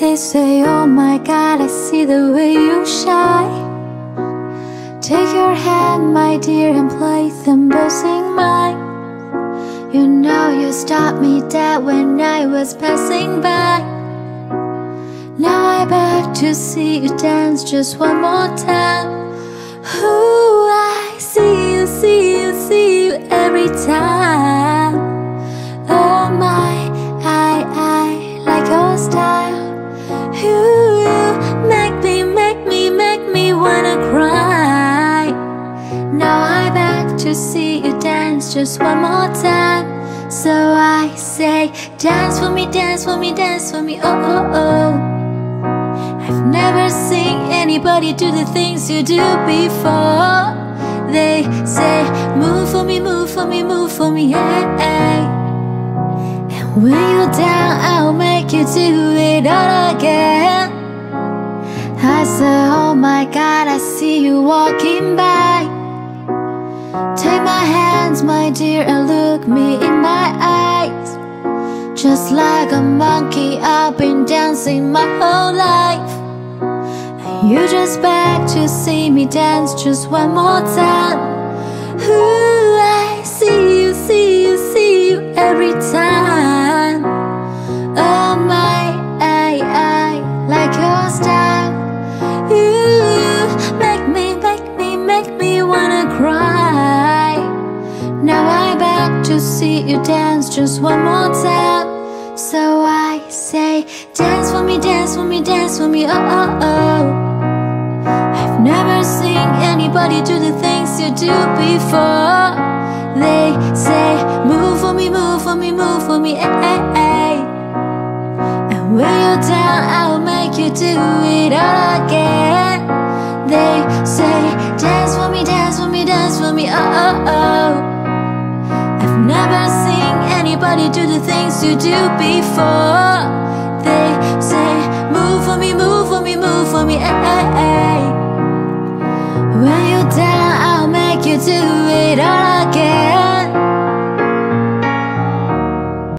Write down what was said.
They say, oh my God, I see the way you shine. Take your hand, my dear, and place them both in mine. You know you stopped me dead when I was passing by. Now I beg to see you dance just one more time. Ooh, I see you, see you, see you every time. Oh my, I, I like your style to see you dance just one more time. So I say, dance for me, dance for me, dance for me, oh oh oh. I've never seen anybody do the things you do before. They say, move for me, move for me, move for me, yeah, yeah. When you're down, I'll make you do it all again. I said, oh my God, I see you walking by hands, my dear, and look me in my eyes. Just like a monkey, I've been dancing my whole life. And you just beg to see me dance just one more time. Ooh, to see you dance just one more time. So I say Dance for me, dance for me, dance for me, oh oh oh. I've never seen anybody do the things you do before. They say Move for me, move for me, move for me, eh, eh, eh. And when you're down, I'll make you do it all again. They say Dance for me, dance for me, dance for me, oh oh oh never seen anybody do the things you do before. They say, move for me, move for me, move for me, eh, eh, eh. When you're down, I'll make you do it all